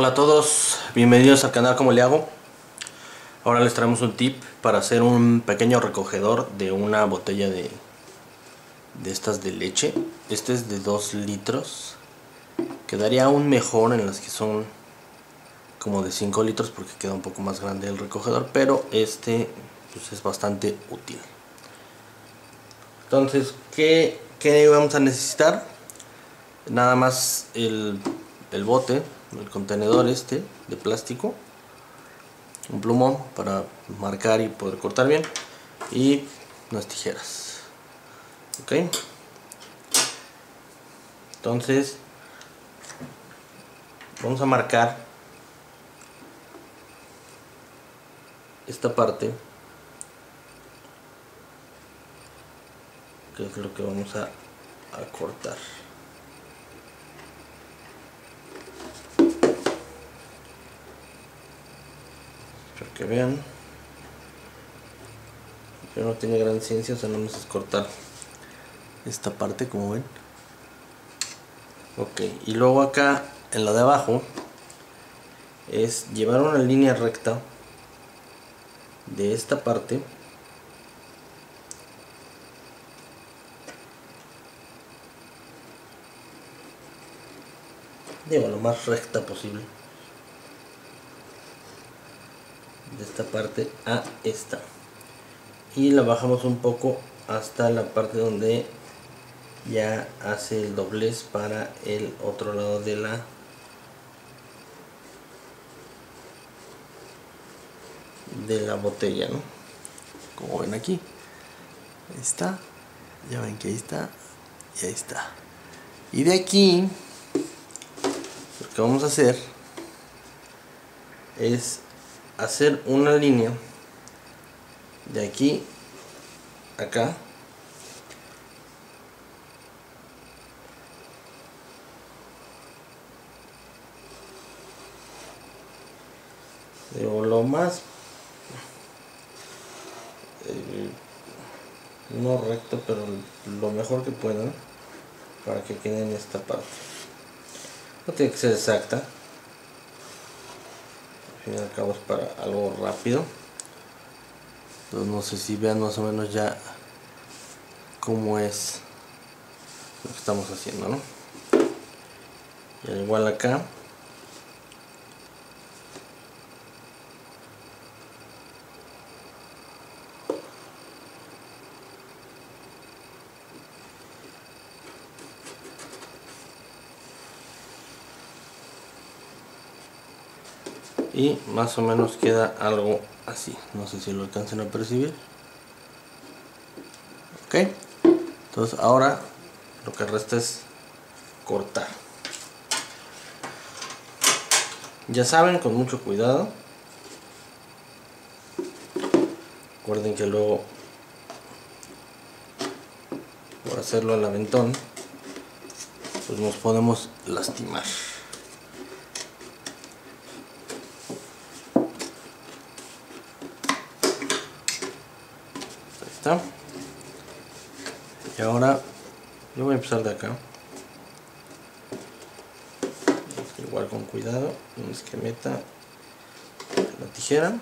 Hola a todos, bienvenidos al canal Como Le Hago. Ahora les traemos un tip para hacer un pequeño recogedor de una botella de, de estas de leche. Este es de 2 litros. Quedaría aún mejor en las que son como de 5 litros porque queda un poco más grande el recogedor, pero este pues, es bastante útil. Entonces, ¿qué, ¿qué vamos a necesitar? Nada más el, el bote, el contenedor este de plástico un plumón para marcar y poder cortar bien y unas tijeras ok entonces vamos a marcar esta parte que es lo que vamos a, a cortar que vean. Que no tiene gran ciencia, o sea, no vamos a cortar esta parte como ven. Ok, y luego acá en la de abajo es llevar una línea recta de esta parte digo lo más recta posible de esta parte a esta. Y la bajamos un poco hasta la parte donde ya hace el doblez para el otro lado de la de la botella ¿no? como ven aquí. Ahí está. Ya ven que ahí está y ahí está. Y de aquí lo que vamos a hacer es hacer una línea de aquí acá. Digo lo más eh, no recto pero lo mejor que puedan para que quede en esta parte. No tiene que ser exacta fin al cabo es para algo rápido entonces no sé si vean más o menos ya cómo es lo que estamos haciendo ¿no? y al igual acá y más o menos queda algo así. No sé si lo alcancen a percibir. Ok. Entonces ahora lo que resta es cortar. Ya saben con mucho cuidado. Recuerden que luego por hacerlo al aventón pues nos podemos lastimar y ahora yo voy a empezar de acá. Igual con cuidado no es que meta la tijera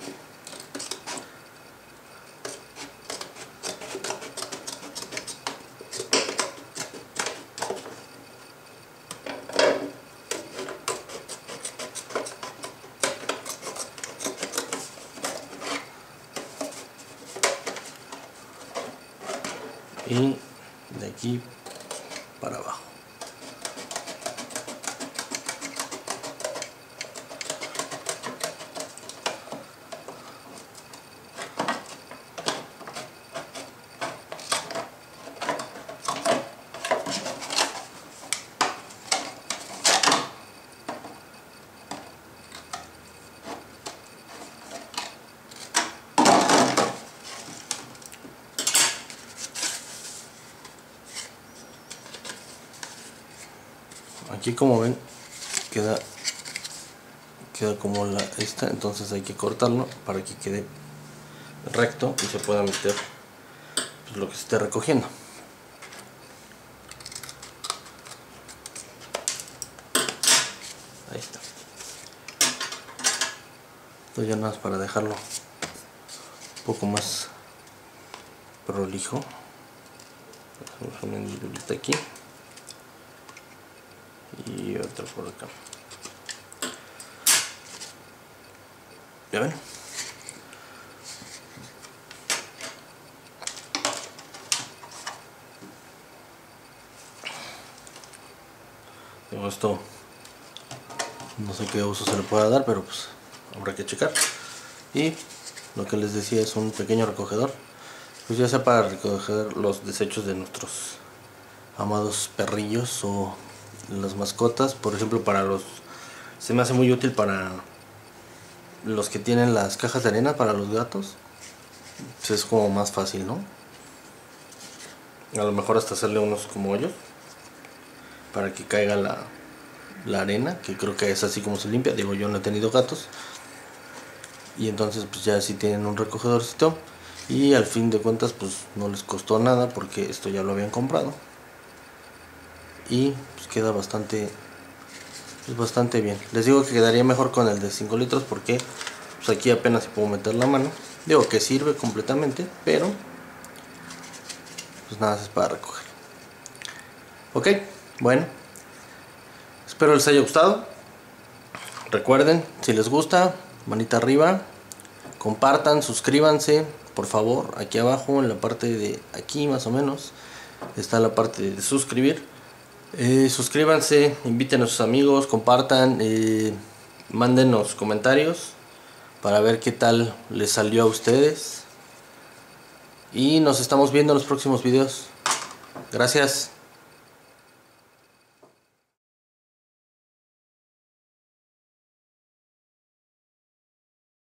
y de aquí para abajo aquí como ven queda queda como la esta entonces hay que cortarlo para que quede recto y se pueda meter pues, lo que se esté recogiendo. Ahí está. Esto ya nada más para dejarlo un poco más prolijo una aquí y otra por acá. Ya ven esto no sé qué uso se le pueda dar pero pues habrá que checar. Y lo que les decía es un pequeño recogedor. Pues ya sea para recoger los desechos de nuestros amados perrillos o las mascotas. Por ejemplo para los se me hace muy útil para los que tienen las cajas de arena para los gatos. Pues es como más fácil no a lo mejor hasta hacerle unos como hoyos para que caiga la, la arena que creo que es así como se limpia. Digo yo no he tenido gatos. Y entonces pues ya si tienen un recogedorcito. Y al fin de cuentas pues no les costó nada porque esto ya lo habían comprado y pues queda bastante pues, bastante bien. Les digo que quedaría mejor con el de 5 litros porque pues aquí apenas se puedo meter la mano. Digo que sirve completamente pero pues nada es para recoger. Ok bueno. Espero les haya gustado. Recuerden si les gusta manita arriba. Compartan suscríbanse por favor aquí abajo en la parte de aquí más o menos. Está la parte de suscribir eh, suscríbanse inviten a sus amigos compartan eh, mándenos comentarios para ver qué tal les salió a ustedes. Y nos estamos viendo en los próximos videos. Gracias